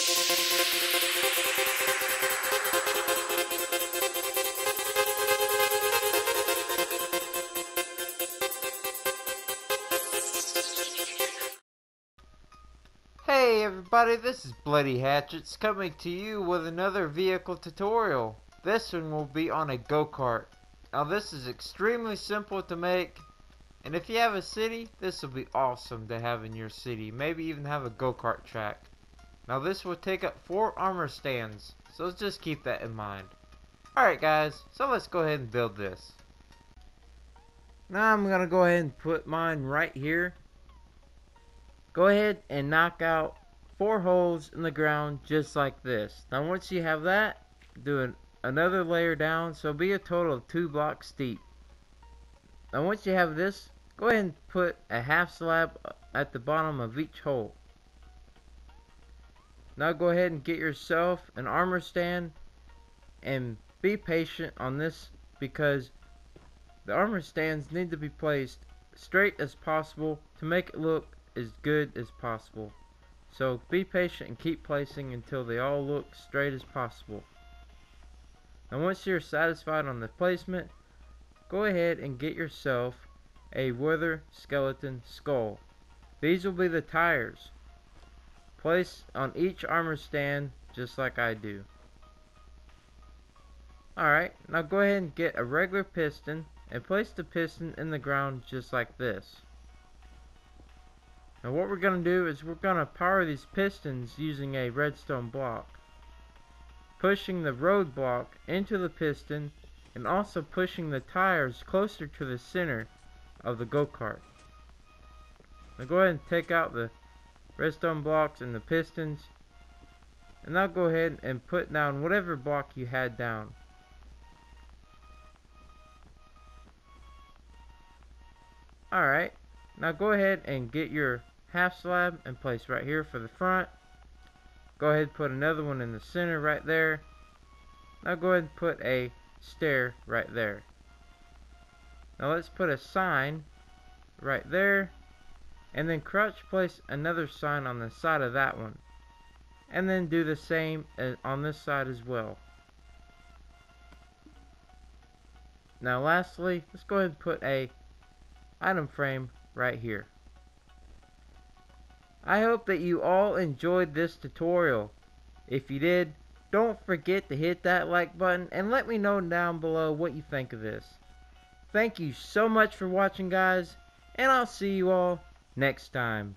Hey everybody, this is Bloody Hatchetz coming to you with another vehicle tutorial. This one will be on a go-kart. Now this is extremely simple to make, and if you have a city, this will be awesome to have in your city. Maybe even have a go-kart track. Now this will take up four armor stands, so let's just keep that in mind. Alright guys, so let's go ahead and build this. Now I'm going to go ahead and put mine right here go ahead and knock out four holes in the ground just like this. Now once you have that, do an, another layer down, so be a total of two blocks deep. Now once you have this, go ahead and put a half slab at the bottom of each hole. Now go ahead and get yourself an armor stand and be patient on this because the armor stands need to be placed straight as possible to make it look as good as possible. So be patient and keep placing until they all look straight as possible. Now once you're satisfied on the placement, go ahead and get yourself a Wither Skeleton Skull. These will be the tires. Place on each armor stand just like I do. Alright, now go ahead and get a regular piston and place the piston in the ground just like this. Now what we're going to do is we're going to power these pistons using a redstone block. Pushing the road block into the piston and also pushing the tires closer to the center of the go-kart. Now go ahead and take out the redstone blocks and the pistons and now go ahead and put down whatever block you had down. Alright, now go ahead and get your half slab and place right here for the front. Go ahead and put another one in the center right there. Now go ahead and put a stair right there. Now let's put a sign right there. And then crouch place another sign on the side of that one. And then do the same uh, on this side as well. Now lastly, let's go ahead and put a item frame right here. I hope that you all enjoyed this tutorial. If you did, don't forget to hit that like button and let me know down below what you think of this. Thank you so much for watching guys, and I'll see you all next time.